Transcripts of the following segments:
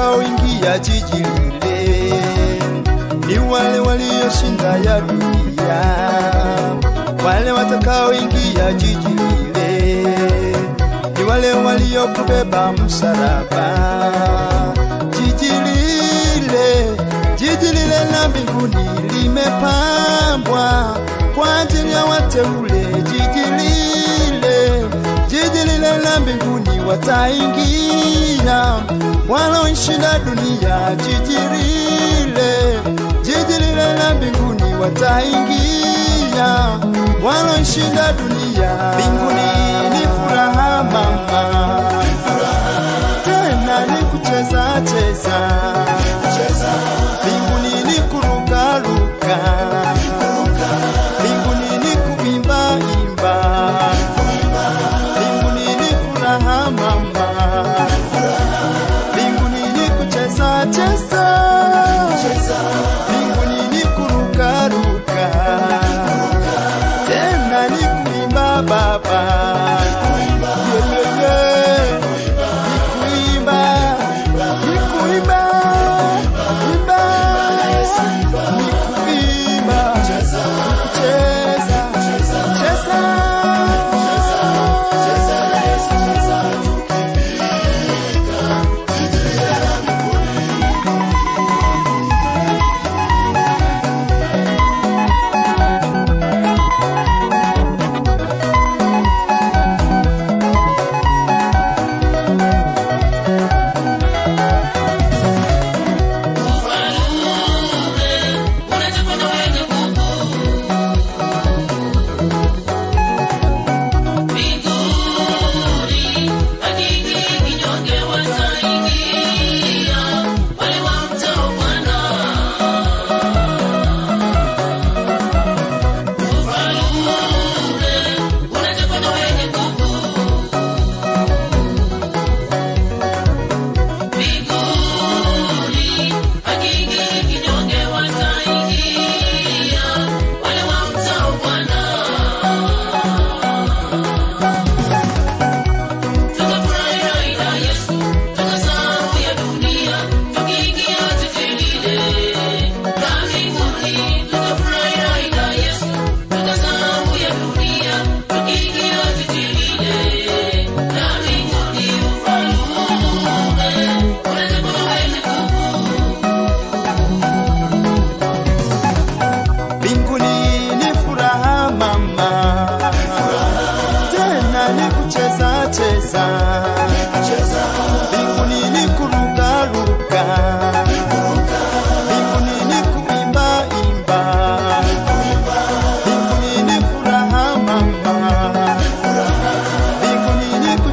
watakaoingia jiji lile ni wale walioshinda ya dunia, wale watakaoingia jiji lile ni wale waliokubeba msalaba. Jiji lile, jiji lile la mbinguni limepambwa kwa ajili ya wateule. Jiji lile, jiji lile la mbinguni wataingia dunia, wanaoishi dunia, jijirile jijirile na mbinguni wataingia, wanaoishi na dunia. Mbinguni ni furaha mama, tena ni kucheza cheza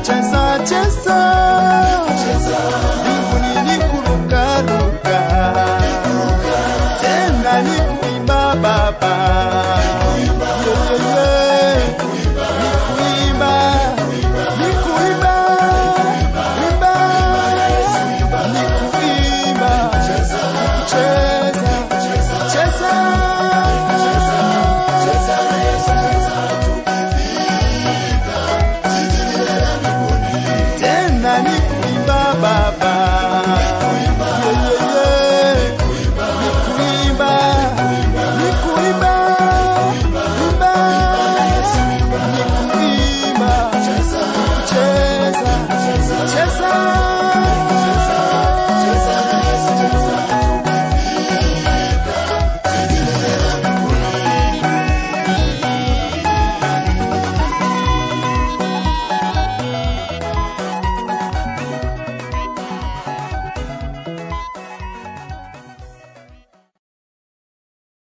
chance.